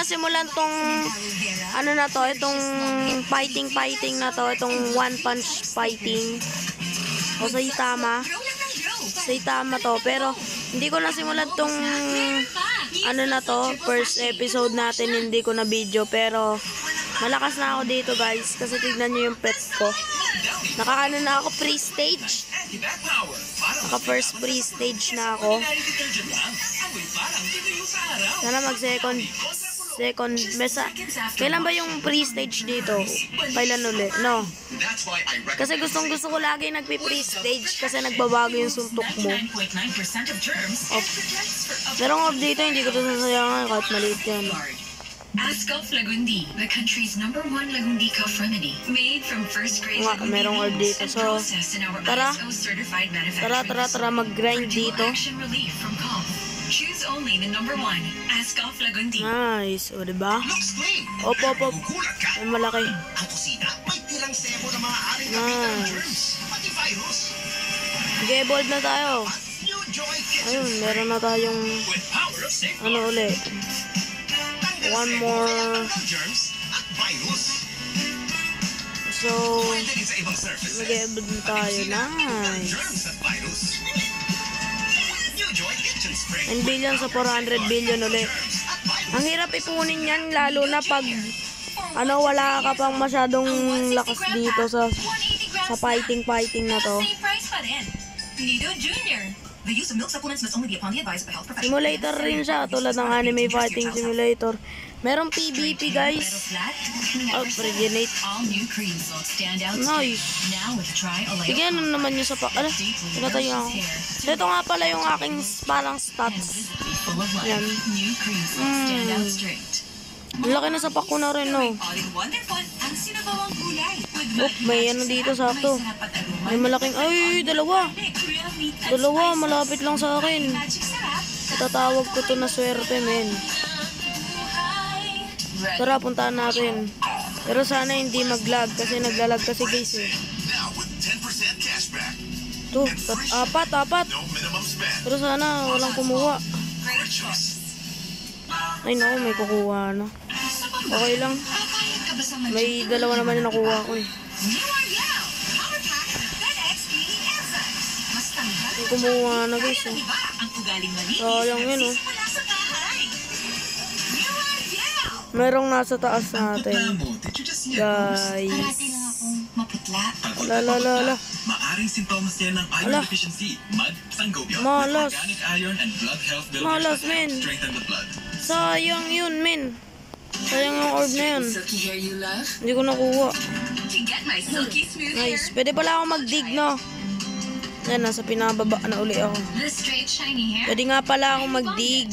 nasimulan tong ano na to, itong fighting fighting na to, itong one punch fighting. O sa Itama. Sa Itama to, pero hindi ko nasimulan tong ano na to, first episode natin hindi ko na video, pero malakas na ako dito guys, kasi tignan nyo yung pets ko. Nakaano na ako pre-stage. Naka first pre-stage na ako. Sana mag second mesa. Kailan ba yung pre-stage dito? Kailan ulit? No. Kasi gustong gusto ko lagi nagpi-pre-stage kasi nagbabago yung suntok mo. Off. Merong dito, hindi ko to sasayangan kahit maliit yan. Ascof Lagundi, the country's number one Lagundi cough remedy, made from first grade Nga, merong orb dito. So, tara. Tara, tara, tara, mag-grind dito. action relief from cough. Choose only the number one, Ascof Lagundi. Nice. O, diba? Looks clean. Opo, opo. Ay, malaki. Ang kusina, may tirang sebo na maaaring kapitan Nice. germs, pati virus. Mag-evolve na tayo. Ayun, meron na tayong ano ulit. One more. So, mag-evolve na tayo. Nice. 9 billion sa 400 billion ulit. Ang hirap ipunin yan lalo na pag ano wala ka pang masyadong lakas dito sa sa fighting fighting na to. Simulator rin siya tulad ng anime fighting simulator. Merong PvP guys. flat, Oh, Nice. Tignan ano naman yung sa pa... Ala, pinatay nga ako. So, ito nga pala yung aking parang stats. Yan. Mm. laki na sa ko na rin, no. Oh, may ano dito sakto. at aroma. May malaking... Ay, dalawa. Dalawa, malapit lang sa akin. Tatawag ko to na swerte, men. Tara, puntahan natin. Pero sana hindi mag-lag kasi naglalag kasi guys eh. Now with 10% cashback. To, tat, apat, apat. Pero sana walang kumuha. Ay naku, may kukuha na. Okay lang. May dalawa naman yung nakuha ko eh. New Ariel. Power pack with 10x healing enzymes. Mas tanggal May kumuha na guys eh. Sayang yun, oh. Merong nasa taas natin. Guys. La la la la. Maaring simptomas yan ng iron Ala. deficiency, mud, sangobion, Malas. with organic iron and blood health builders Malas, that help strengthen the blood. Sayang yun, men. Sayang yung orb na yun. Hindi ko nakuha. Nice. Pwede pala ako mag-dig, no? Yan, nasa pinababa na uli ako. Pwede nga pala ako mag-dig.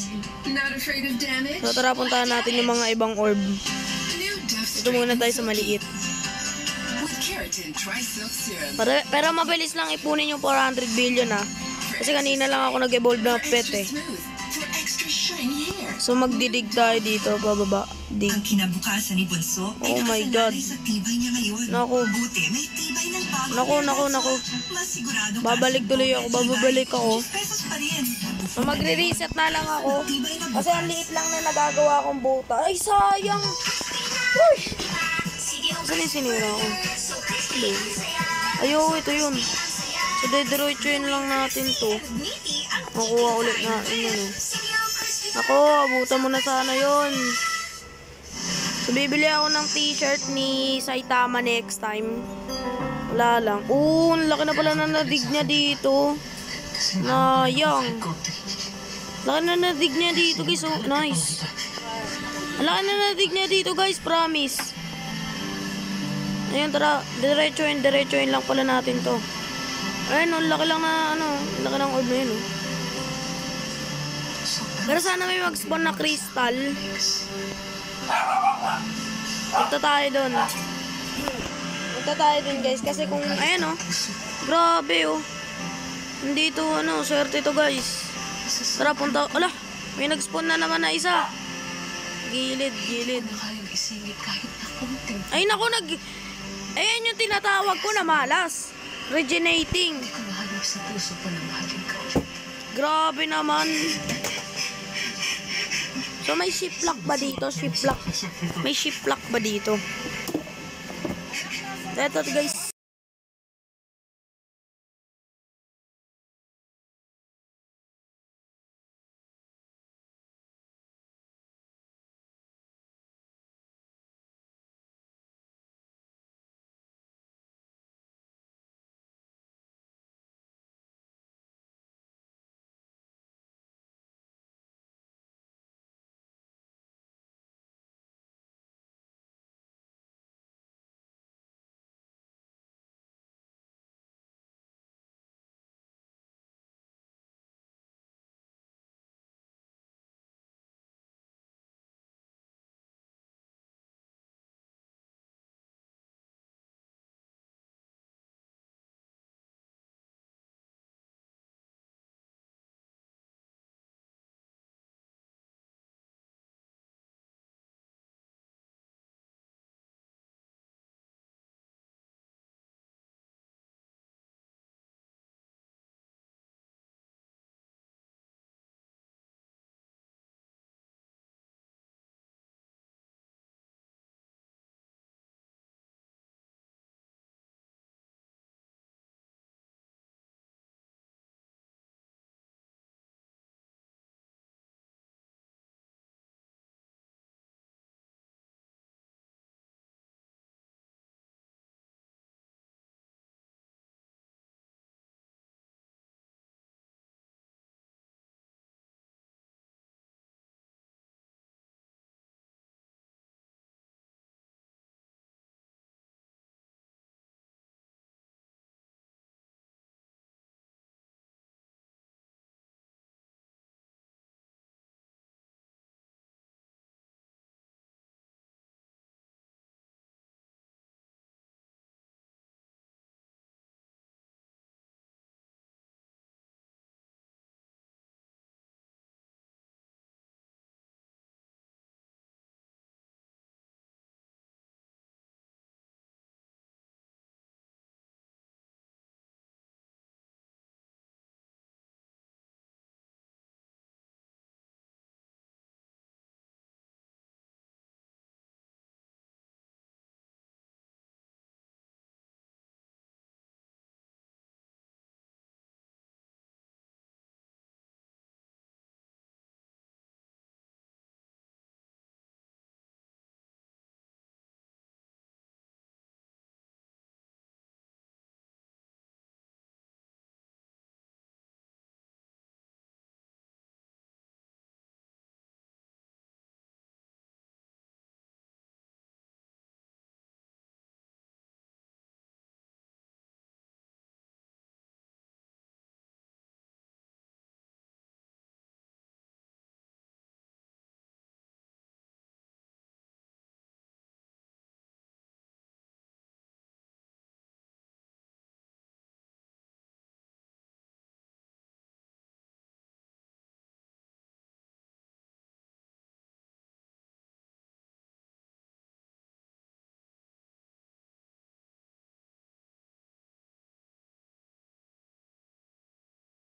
So tara, puntahan natin yung mga ibang orb. Ito muna tayo sa maliit. Pero, pero mabilis lang ipunin yung 400 billion, ah. Kasi kanina lang ako nag-evolve na pet, eh. So magdidig tayo dito, pababa. Dig. Ang kinabukasan ni Bunso Oh my God. sa tibay niya ngayon. Naku. Buti may tibay ng bago. Naku, naku, naku. Masigurado Babalik tuloy ako, bababalik ako. 50 pesos pa rin. So magre-reset na lang ako. Kasi ang liit lang na nagagawa kong buta. Ay, sayang! Uy! Saan yung sinira ko? Ayaw, ito yun. So, dediretsuin lang natin to. Makuha ulit na, yun yun. Ako, abutan mo na sana yun. So, bibili ako ng t-shirt ni Saitama next time. Wala lang. Oo, laki na pala na nadig niya dito. Nayang. Laki na nadig niya dito, guys. Oh, nice. Laki na nadig niya dito, guys. Promise. Ayun, tara. Diretsuin, diretsuin lang pala natin to. Ayun, ang laki lang na, ano, laki ng orb na yun, oh. Pero sana may mag-spawn na crystal. Punta tayo doon. Punta tayo doon, guys. Kasi kung, ayan, oh. Grabe, oh. Nandito, ano, swerte to, guys. Tara, punta. Ala, may nag-spawn na naman na isa. Gilid, gilid. Ay, naku, nag... Ayan yung tinatawag ko na malas. Regenerating. Grabe naman. So may shift lock ba dito? Shift lock. May shift lock ba dito? Ito guys.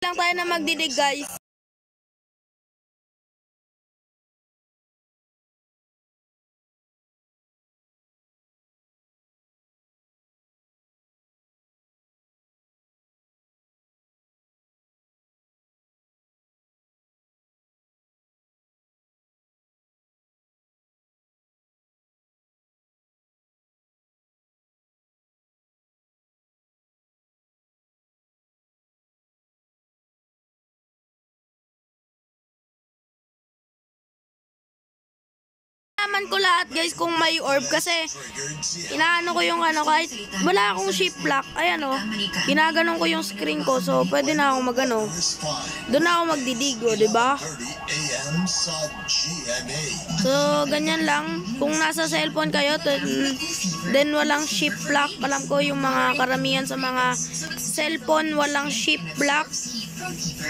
Lang tayo na magdidig guys. Nalaman ko lahat guys kung may orb kasi inaano ko yung ano kahit wala akong shift lock. Ayan o. Ginaganon ko yung screen ko so pwede na ako magano. Doon na ako magdidig o, di ba? 30 a.m. sa GMA. So, ganyan lang. Kung nasa cellphone kayo, then, walang shift lock. Alam ko yung mga karamihan sa mga cellphone, walang shift lock.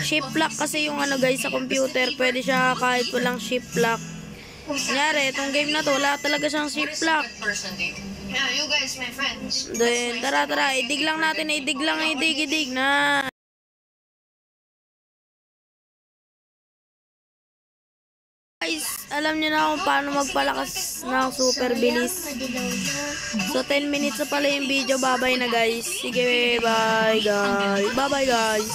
Shift lock kasi yung ano guys sa computer, pwede siya kahit walang shift lock. Kunyari, itong game na to, wala talaga siyang shift lock. Yeah, you guys, my friends. Then, tara, tara, idig lang natin, idig lang, idig, idig na. Guys, alam niyo na kung paano magpalakas ng super bilis. So, 10 minutes na pala yung video. Bye-bye na, guys. Sige, bye, guys. Bye-bye, guys.